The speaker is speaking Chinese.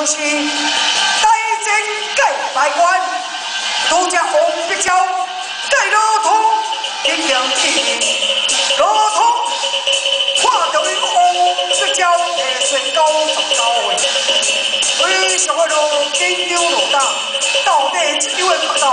就是大战计百万，独吃红辣椒，盖老通一样甜。老通看到红辣椒，提升九十九。为什么路紧张路大？到底这张的巴斗